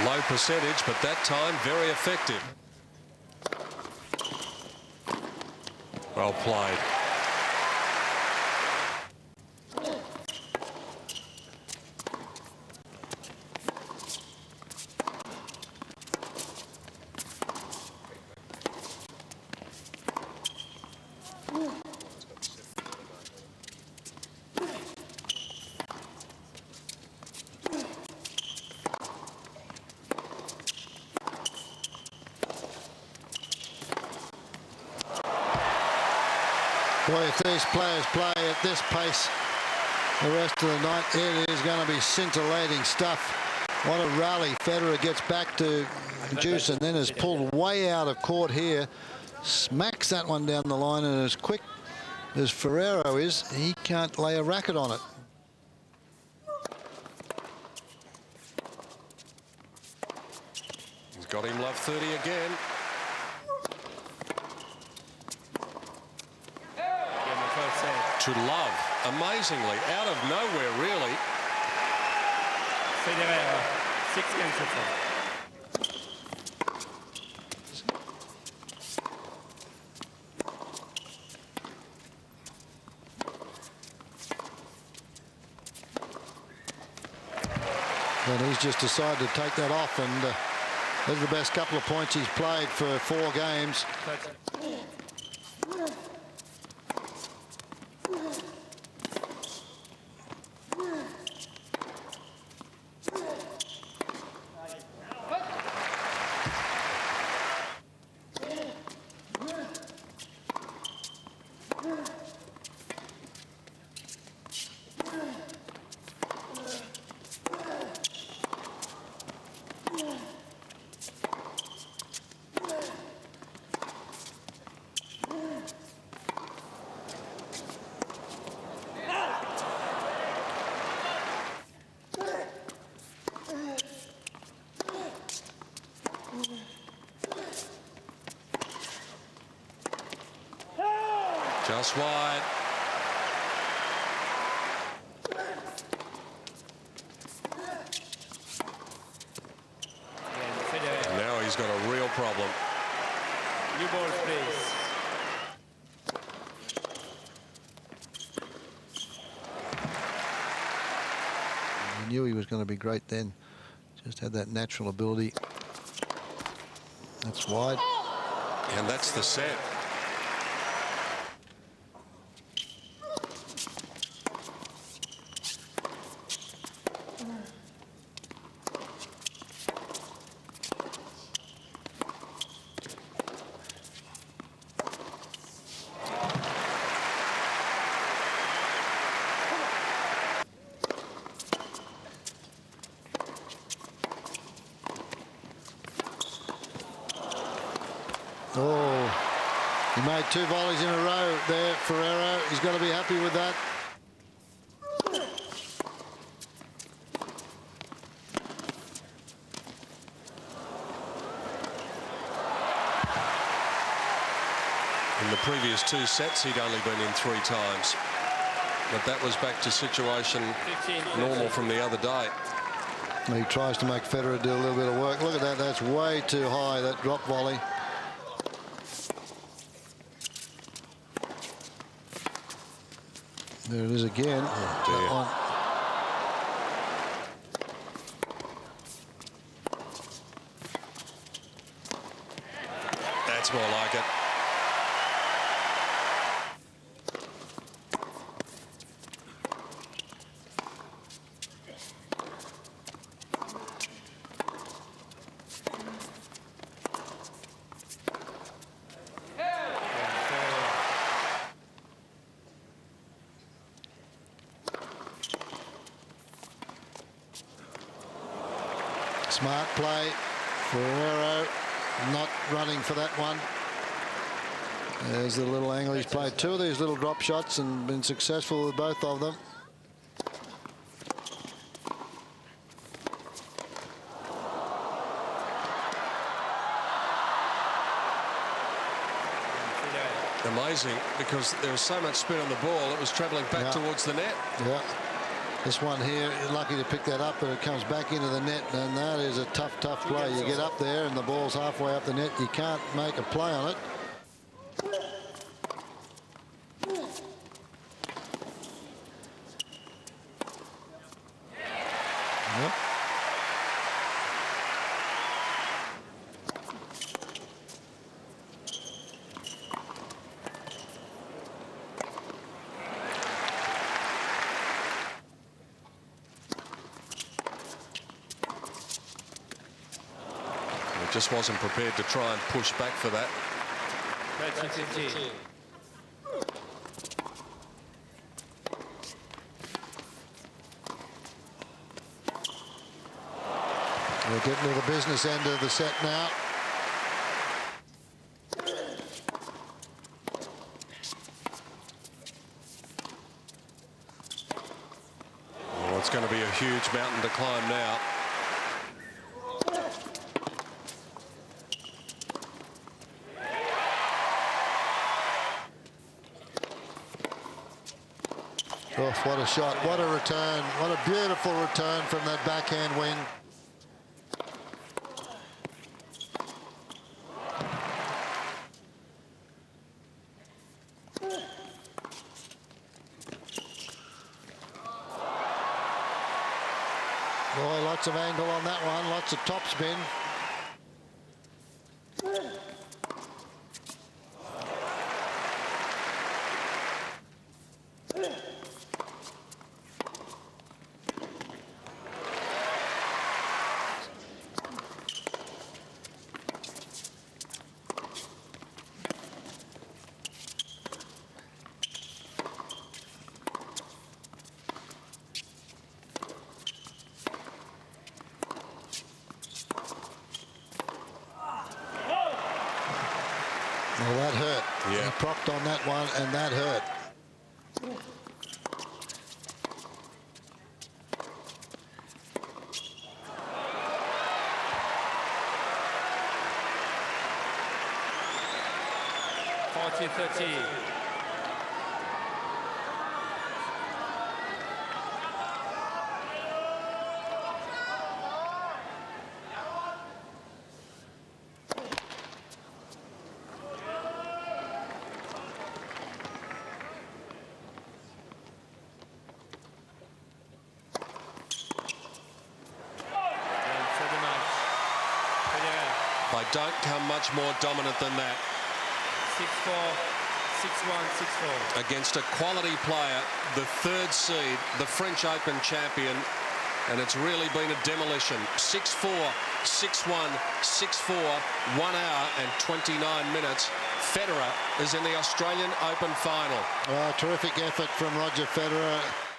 Low percentage, but that time very effective. Well played. Boy, if these players play at this pace the rest of the night, it is going to be scintillating stuff. What a rally. Federer gets back to juice and then is pulled way out of court here. Smacks that one down the line and as quick as Ferrero is, he can't lay a racket on it. He's got him love 30 again. To love, amazingly, out of nowhere, really. Federer, six games to four. And he's just decided to take that off and uh, those are the best couple of points he's played for four games. Thank you. Just wide. Now he's got a real problem. New ball, please. He knew he was going to be great then. Just had that natural ability. That's wide. And that's the set. Oh, he made two volleys in a row there, Ferrero. He's got to be happy with that. In the previous two sets, he'd only been in three times. But that was back to situation normal from the other day. He tries to make Federer do a little bit of work. Look at that. That's way too high, that drop volley. There it is again. Oh, That's more like it. Smart play. Ferrero not running for that one. There's the little angle. He's played two of these little drop shots and been successful with both of them. Amazing because there was so much spin on the ball, it was travelling back Yeah. towards the net. Yeah. This one here, lucky to pick that up, but it comes back into the net, and that is a tough, tough play. You get up there, and the ball's halfway up the net. You can't make a play on it. Just wasn't prepared to try and push back for that. We're getting to the business end of the set now. Well, it's going to be a huge mountain to climb now. What a shot. What a return. What a beautiful return from that backhand wing. Boy, lots of angle on that one. Lots of top Well, that hurt. Yeah. He propped on that one, and that hurt. Forty thirty. And for the match. Federer, They don't come much more dominant than that 6-4, 6-1, 6-4. against a quality player, the third seed, the French Open champion, and it's really been a demolition. 6-4, 6-1, 6-4, 1 hour and 29 minutes. Federer is in the Australian Open final. Oh, terrific effort from Roger Federer.